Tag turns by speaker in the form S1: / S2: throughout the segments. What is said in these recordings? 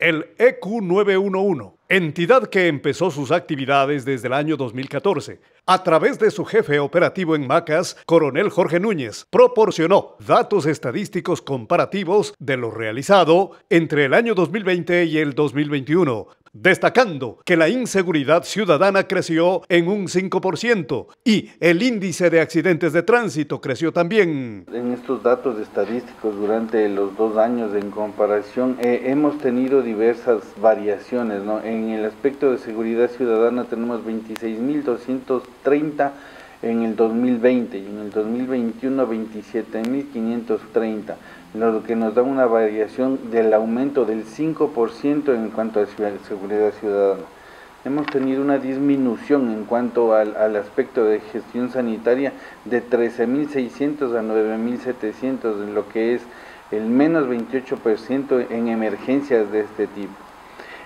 S1: el EQ911, entidad que empezó sus actividades desde el año 2014. A través de su jefe operativo en Macas, coronel Jorge Núñez, proporcionó datos estadísticos comparativos de lo realizado entre el año 2020 y el 2021, destacando que la inseguridad ciudadana creció en un 5% y el índice de accidentes de tránsito creció también.
S2: En estos datos estadísticos durante los dos años en comparación eh, hemos tenido diversas variaciones. En el aspecto de seguridad ciudadana tenemos 26.230 en el 2020 y en el 2021 27.530 lo que nos da una variación del aumento del 5% en cuanto a seguridad ciudadana. Hemos tenido una disminución en cuanto al, aspecto de gestión sanitaria de 13.600 a 9.700, en lo que es el menos 28% en emergencias de este tipo.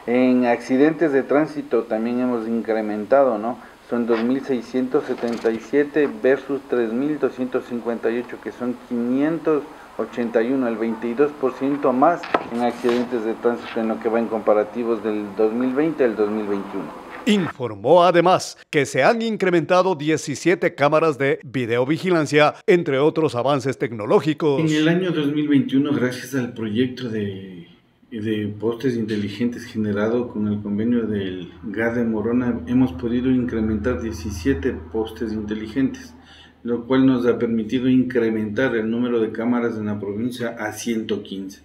S2: En accidentes de tránsito también hemos incrementado, ¿no? Son 2.677 versus 3.258, que son 500 81 al 22% más en accidentes de tránsito en lo que va en comparativos del 2020 al 2021.
S1: Informó además que se han incrementado 17 cámaras de videovigilancia, entre otros avances tecnológicos.
S3: En el año 2021, gracias al proyecto de, de postes inteligentes generado con el convenio del GAD de Morona, hemos podido incrementar 17 postes inteligentes lo cual nos ha permitido incrementar el número de cámaras en la provincia a 115.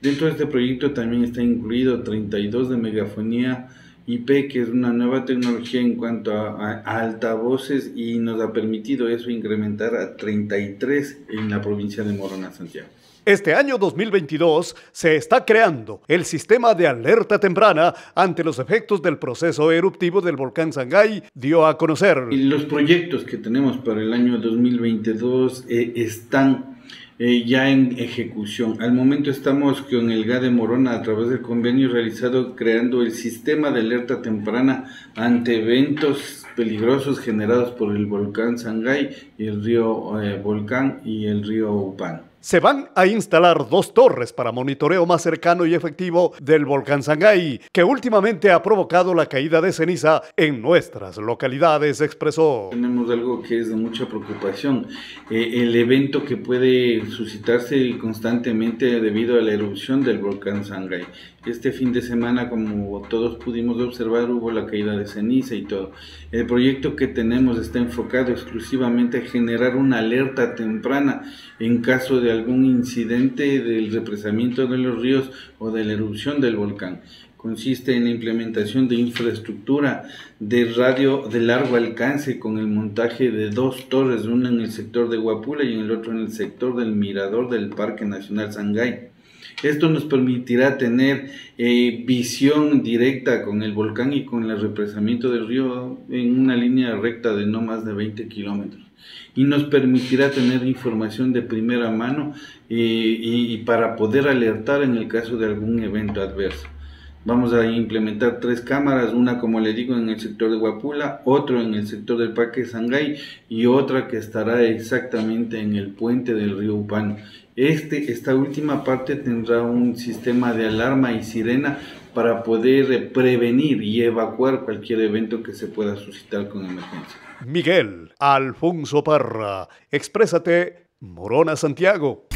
S3: Dentro de este proyecto también está incluido 32 de megafonía IP, que es una nueva tecnología en cuanto a, altavoces y nos ha permitido eso incrementar a 33 en la provincia de Morona, Santiago.
S1: Este año 2022 se está creando el sistema de alerta temprana ante los efectos del proceso eruptivo del volcán Sangay, dio a conocer.
S3: los proyectos que tenemos para el año 2022 eh, están eh, ya en ejecución. Al momento estamos con el GADE Morona a través del convenio realizado creando el sistema de alerta temprana ante eventos peligrosos generados por el volcán Sangay el río eh, Volcán y el río Upán
S1: se van a instalar dos torres para monitoreo más cercano y efectivo del volcán Sangay, que últimamente ha provocado la caída de ceniza en nuestras localidades, expresó.
S3: Tenemos algo que es de mucha preocupación, eh, el evento que puede suscitarse constantemente debido a la erupción del volcán Sangay. Este fin de semana, como todos pudimos observar, hubo la caída de ceniza y todo. El proyecto que tenemos está enfocado exclusivamente a generar una alerta temprana en caso de algún incidente del represamiento de los ríos o de la erupción del volcán. Consiste en la implementación de infraestructura de radio de largo alcance con el montaje de dos torres, una en el sector de Guapula y en el otro en el sector del mirador del Parque Nacional Sangay. Esto nos permitirá tener eh, visión directa con el volcán y con el represamiento del río en una línea recta de no más de 20 kilómetros y nos permitirá tener información de primera mano eh, y, para poder alertar en el caso de algún evento adverso. Vamos a implementar tres cámaras, una como le digo en el sector de Guapula, otro en el sector del Parque Sangay y otra que estará exactamente en el puente del río Upano. Este, esta última parte tendrá un sistema de alarma y sirena para poder prevenir y evacuar cualquier evento que se pueda suscitar con emergencia.
S1: Miguel Alfonso Parra, exprésate, Morona Santiago.